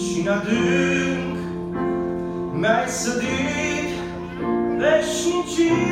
Și în adânc mi-ai sădit veșnicia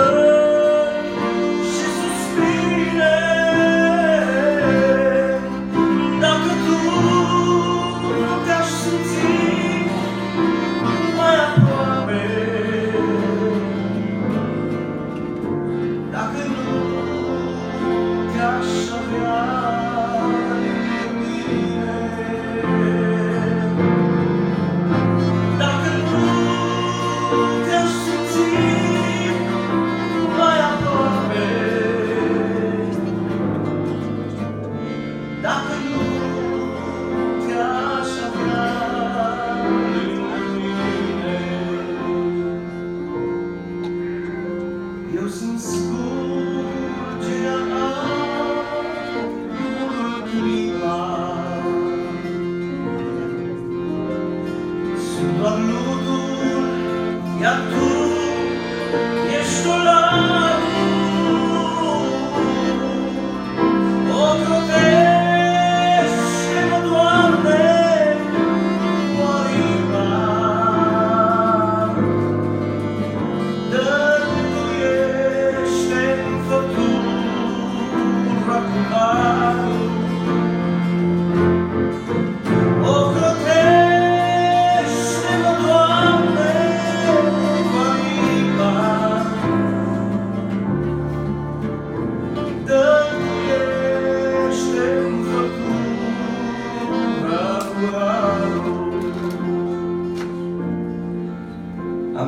Otro de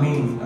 I mean.